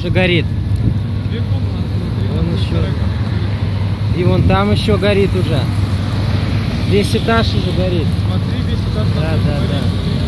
уже горит. Вон еще. И вон там еще горит уже. Весь этаж уже горит. Смотри, весь этаж Да, такой да,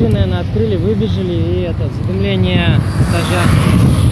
двери, наверное, открыли, выбежали, и это задымление этажа.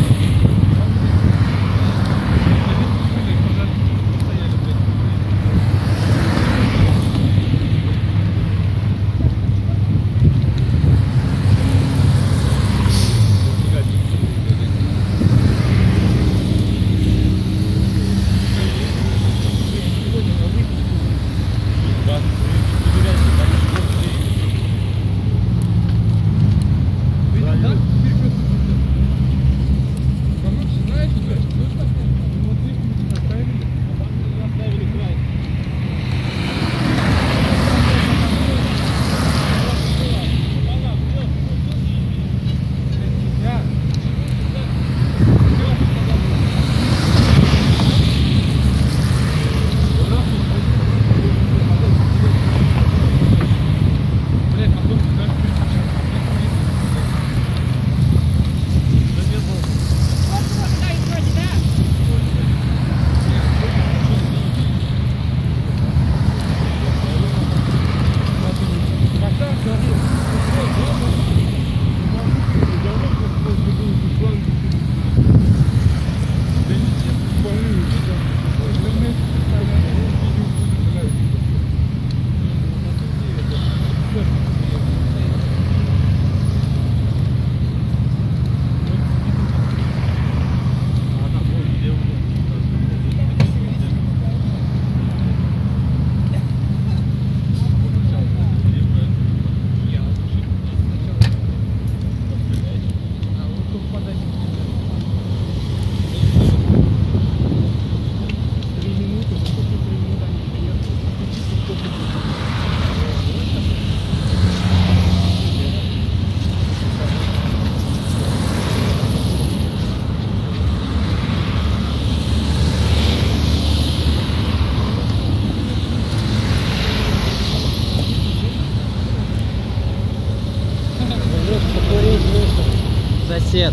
Сосед.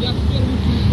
Я первый